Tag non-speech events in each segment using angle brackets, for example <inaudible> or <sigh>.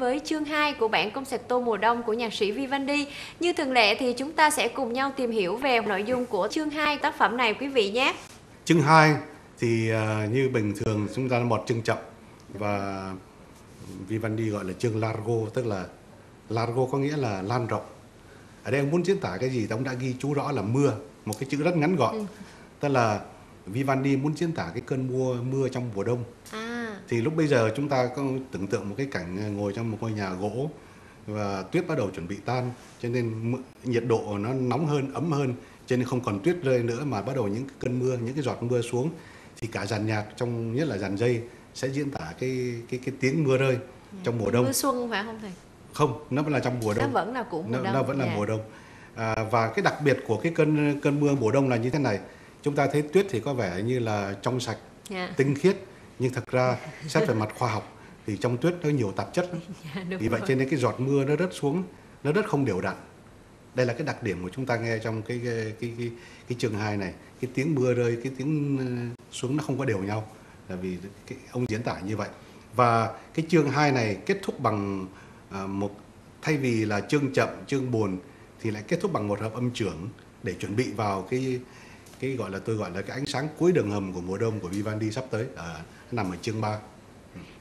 với chương 2 của bản concerto mùa đông của nhạc sĩ Vivendi. Như thường lệ thì chúng ta sẽ cùng nhau tìm hiểu về nội dung của chương 2 tác phẩm này quý vị nhé. Chương 2 thì uh, như bình thường chúng ta là một chương chậm và Vivendi gọi là chương largo tức là largo có nghĩa là lan rộng. Ở đây ông muốn diễn tả cái gì? Ông đã ghi chú rõ là mưa, một cái chữ rất ngắn gọn. Ừ. Tức là Vivendi muốn diễn tả cái cơn mưa mưa trong mùa đông. À thì lúc bây giờ chúng ta có tưởng tượng một cái cảnh ngồi trong một ngôi nhà gỗ và tuyết bắt đầu chuẩn bị tan cho nên nhiệt độ nó nóng hơn ấm hơn cho nên không còn tuyết rơi nữa mà bắt đầu những cơn mưa những cái giọt mưa xuống thì cả dàn nhạc trong nhất là dàn dây sẽ diễn tả cái cái cái tiếng mưa rơi trong mùa đông mưa xuân phải không thầy không nó vẫn là trong mùa đông nó vẫn là của mùa nó, đông nó vẫn là dạ. mùa đông à, và cái đặc biệt của cái cơn cơn mưa mùa đông là như thế này chúng ta thấy tuyết thì có vẻ như là trong sạch yeah. Dạ. tinh khiết nhưng thật ra xét về mặt khoa học thì trong tuyết nó nhiều tạp chất. Lắm. <laughs> Dạ, vì vậy cho nên cái giọt mưa nó rớt xuống nó rất không đều đặn. Đây là cái đặc điểm của chúng ta nghe trong cái cái cái cái, cái chương 2 này. Cái tiếng mưa rơi cái tiếng ờ, xuống nó không có đều nhau là vì cái, ông diễn tả như vậy. Và cái chương 2 này kết thúc bằng uh, một thay vì là chương chậm chương buồn thì lại kết thúc bằng một hợp âm trưởng để chuẩn bị vào cái cái gọi là tôi gọi là cái ánh sáng cuối đường hầm của mùa đông của Vivendi sắp tới à, ở nằm ở chương 3.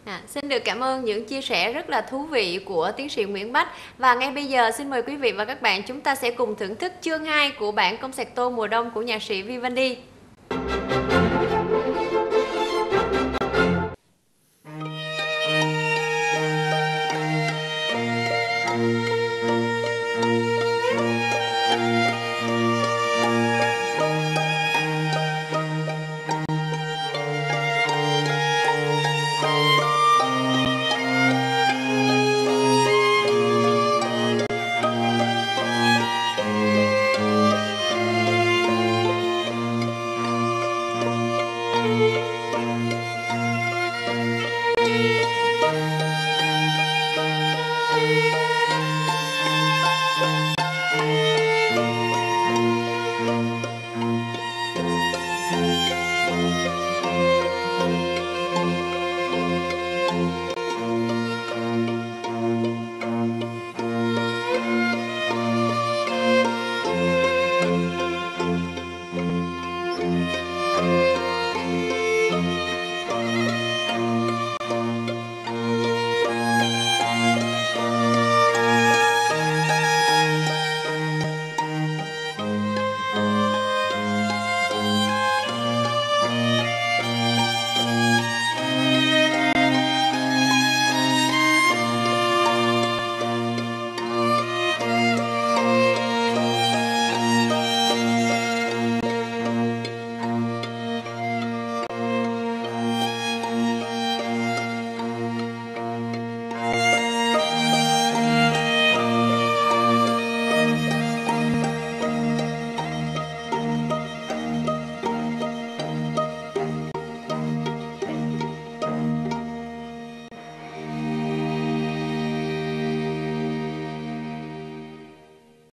À, xin được cảm ơn những chia sẻ rất là thú vị của tiến sĩ Nguyễn Bách và ngay bây giờ xin mời quý vị và các bạn chúng ta sẽ cùng thưởng thức chương 2 của bản công sạc tô mùa đông của nhạc sĩ Vivendi.